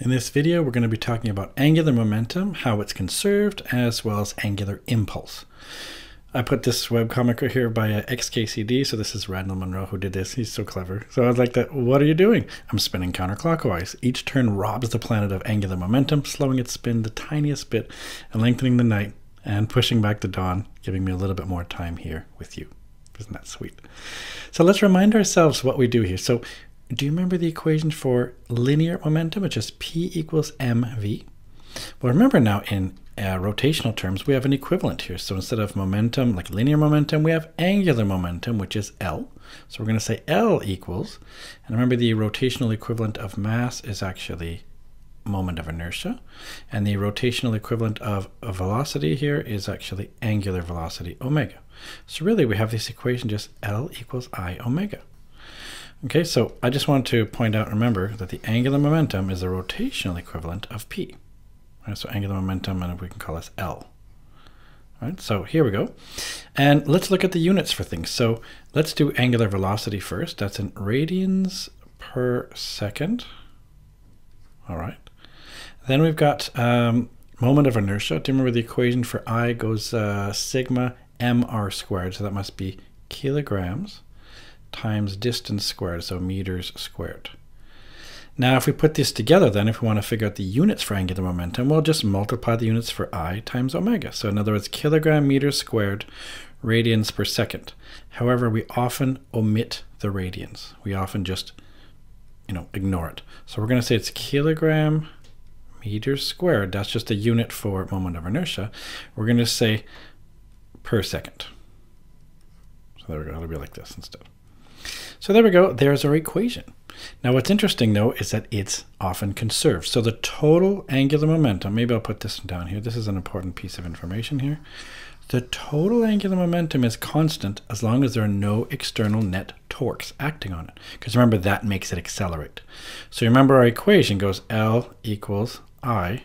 In this video, we're going to be talking about angular momentum, how it's conserved, as well as angular impulse. I put this webcomic right here by uh, XKCD, so this is Randall Munroe who did this. He's so clever. So I was like, that. "What are you doing?" I'm spinning counterclockwise. Each turn robs the planet of angular momentum, slowing its spin the tiniest bit, and lengthening the night, and pushing back the dawn, giving me a little bit more time here with you. Isn't that sweet? So let's remind ourselves what we do here. So do you remember the equation for linear momentum, which is P equals mv? Well, remember now in uh, rotational terms, we have an equivalent here. So instead of momentum, like linear momentum, we have angular momentum, which is L. So we're going to say L equals, and remember the rotational equivalent of mass is actually moment of inertia, and the rotational equivalent of velocity here is actually angular velocity omega. So really we have this equation just L equals I omega. Okay, so I just want to point out, remember, that the angular momentum is the rotational equivalent of P. Right, so angular momentum, and we can call this L. All right, so here we go. And let's look at the units for things. So let's do angular velocity first. That's in radians per second. All right. Then we've got um, moment of inertia. Do you remember the equation for I goes uh, sigma mr squared? So that must be kilograms times distance squared, so meters squared. Now, if we put this together, then if we want to figure out the units for angular momentum, we'll just multiply the units for I times omega. So in other words, kilogram meters squared, radians per second. However, we often omit the radians. We often just, you know, ignore it. So we're going to say it's kilogram meters squared. That's just a unit for moment of inertia. We're going to say per second. So there we go. It'll be like this instead. So there we go. There's our equation. Now what's interesting though is that it's often conserved. So the total angular momentum, maybe I'll put this down here. This is an important piece of information here. The total angular momentum is constant as long as there are no external net torques acting on it. Because remember, that makes it accelerate. So remember our equation goes L equals I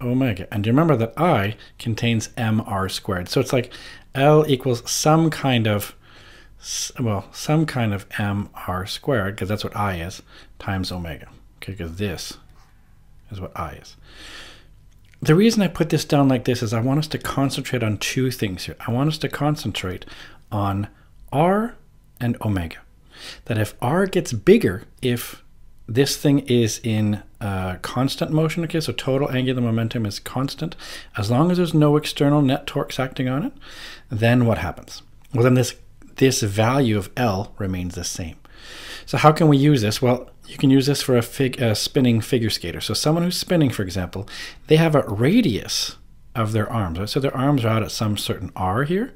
omega. And remember that I contains mr squared. So it's like L equals some kind of well, some kind of mr squared, because that's what I is, times omega. Okay, because this is what I is. The reason I put this down like this is I want us to concentrate on two things here. I want us to concentrate on r and omega. That if r gets bigger, if this thing is in uh, constant motion, okay, so total angular momentum is constant, as long as there's no external net torques acting on it, then what happens? Well, then this this value of L remains the same. So how can we use this? Well, you can use this for a, fig, a spinning figure skater. So someone who's spinning, for example, they have a radius of their arms. So their arms are out at some certain R here.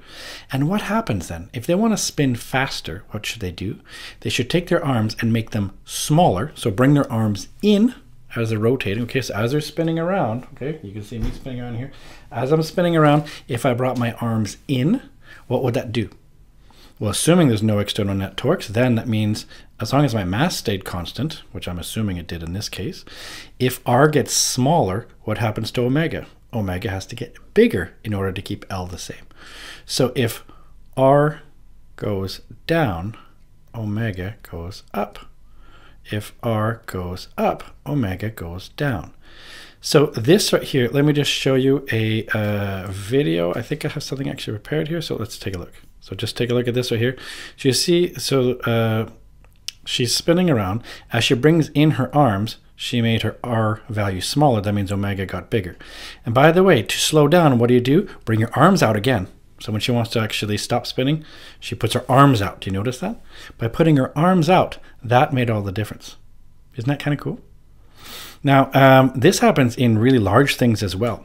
And what happens then? If they want to spin faster, what should they do? They should take their arms and make them smaller. So bring their arms in as they're rotating. Okay, so as they're spinning around, okay, you can see me spinning around here. As I'm spinning around, if I brought my arms in, what would that do? Well, assuming there's no external net torques, then that means as long as my mass stayed constant, which I'm assuming it did in this case, if r gets smaller, what happens to omega? Omega has to get bigger in order to keep L the same. So if r goes down, omega goes up. If r goes up, omega goes down. So this right here, let me just show you a uh, video. I think I have something actually prepared here, so let's take a look. So just take a look at this right here. So you see, so uh, she's spinning around. As she brings in her arms, she made her R value smaller. That means omega got bigger. And by the way, to slow down, what do you do? Bring your arms out again. So when she wants to actually stop spinning, she puts her arms out. Do you notice that? By putting her arms out, that made all the difference. Isn't that kind of cool? Now, um, this happens in really large things as well.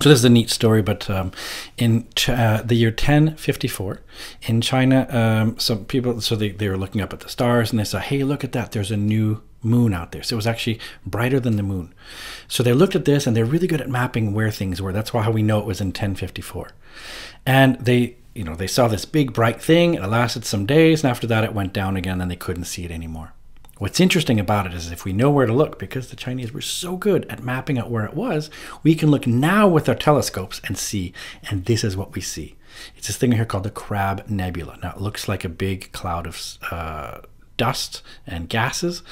So this is a neat story, but um, in uh, the year 1054 in China, um, some people, so they, they were looking up at the stars and they said, hey, look at that, there's a new moon out there. So it was actually brighter than the moon. So they looked at this and they're really good at mapping where things were. That's why how we know it was in 1054. And they, you know, they saw this big bright thing. It lasted some days, and after that it went down again and they couldn't see it anymore. What's interesting about it is if we know where to look, because the Chinese were so good at mapping out where it was, we can look now with our telescopes and see, and this is what we see. It's this thing here called the Crab Nebula. Now it looks like a big cloud of uh, dust and gases.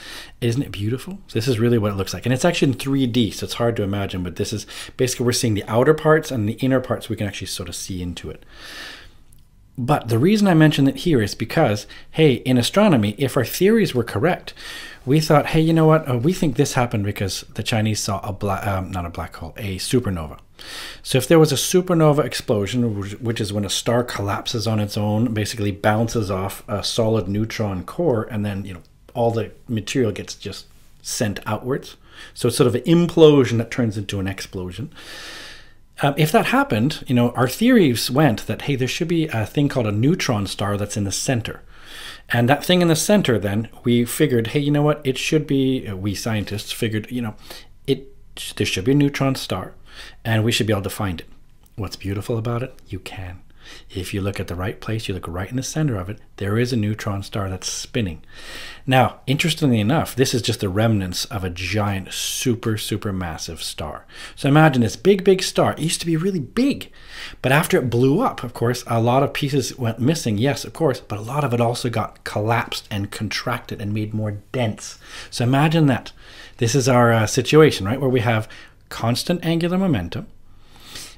Isn't it beautiful? This is really what it looks like. And it's actually in 3D, so it's hard to imagine, but this is basically we're seeing the outer parts and the inner parts we can actually sort of see into it. But the reason I mention it here is because, hey, in astronomy, if our theories were correct, we thought, hey, you know what? Uh, we think this happened because the Chinese saw a black, um, not a black hole, a supernova. So if there was a supernova explosion, which is when a star collapses on its own, basically bounces off a solid neutron core, and then you know all the material gets just sent outwards. So it's sort of an implosion that turns into an explosion. Um, if that happened, you know, our theories went that hey, there should be a thing called a neutron star that's in the center. And that thing in the center, then we figured, hey, you know what? It should be. Uh, we scientists figured, you know, it there should be a neutron star, and we should be able to find it. What's beautiful about it? You can. If you look at the right place, you look right in the center of it, there is a neutron star that's spinning. Now, interestingly enough, this is just the remnants of a giant, super, super massive star. So imagine this big, big star. It used to be really big, but after it blew up, of course, a lot of pieces went missing. Yes, of course, but a lot of it also got collapsed and contracted and made more dense. So imagine that. This is our uh, situation, right, where we have constant angular momentum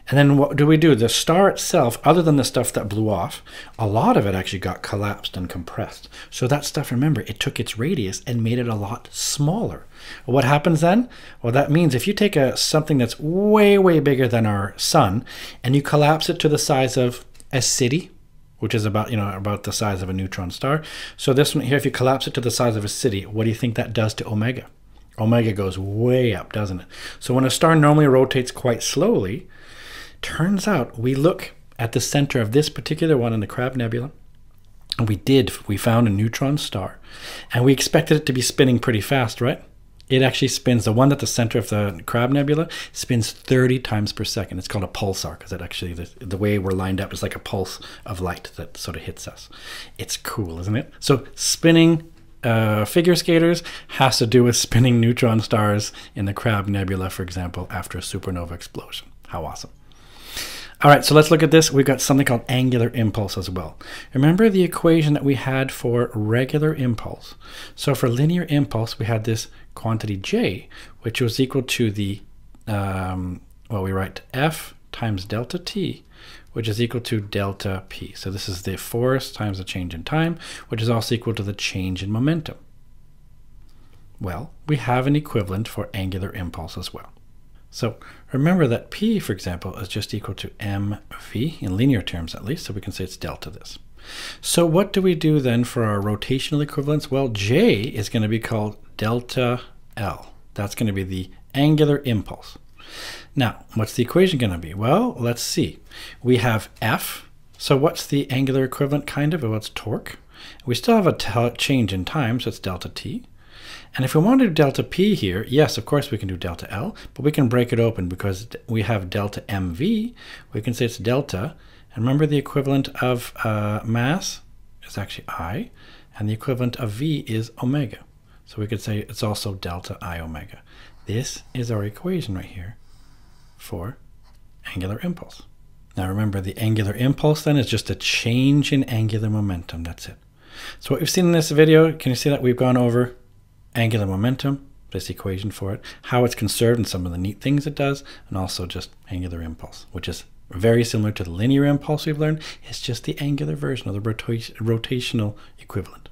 and then what do we do? The star itself, other than the stuff that blew off, a lot of it actually got collapsed and compressed. So that stuff, remember, it took its radius and made it a lot smaller. What happens then? Well, that means if you take a something that's way, way bigger than our sun and you collapse it to the size of a city, which is about, you know, about the size of a neutron star. So this one here, if you collapse it to the size of a city, what do you think that does to omega? Omega goes way up, doesn't it? So when a star normally rotates quite slowly, Turns out we look at the center of this particular one in the Crab Nebula, and we did. We found a neutron star, and we expected it to be spinning pretty fast, right? It actually spins, the one at the center of the Crab Nebula spins 30 times per second. It's called a pulsar because it actually, the, the way we're lined up is like a pulse of light that sort of hits us. It's cool, isn't it? So spinning uh, figure skaters has to do with spinning neutron stars in the Crab Nebula, for example, after a supernova explosion. How awesome. All right, so let's look at this. We've got something called angular impulse as well. Remember the equation that we had for regular impulse. So for linear impulse, we had this quantity j, which was equal to the, um, well, we write f times delta t, which is equal to delta p. So this is the force times the change in time, which is also equal to the change in momentum. Well, we have an equivalent for angular impulse as well. So remember that P, for example, is just equal to mv, in linear terms at least, so we can say it's delta this. So what do we do then for our rotational equivalence? Well, J is going to be called delta L. That's going to be the angular impulse. Now, what's the equation going to be? Well, let's see. We have F. So what's the angular equivalent kind of? Well, it's torque. We still have a change in time, so it's delta T. And if we want to do delta P here, yes, of course we can do delta L, but we can break it open because we have delta MV. We can say it's delta. And remember the equivalent of uh, mass is actually I, and the equivalent of V is omega. So we could say it's also delta I omega. This is our equation right here for angular impulse. Now remember the angular impulse then is just a change in angular momentum. That's it. So what we've seen in this video, can you see that we've gone over angular momentum, this equation for it, how it's conserved and some of the neat things it does, and also just angular impulse, which is very similar to the linear impulse we've learned. It's just the angular version of the rota rotational equivalent.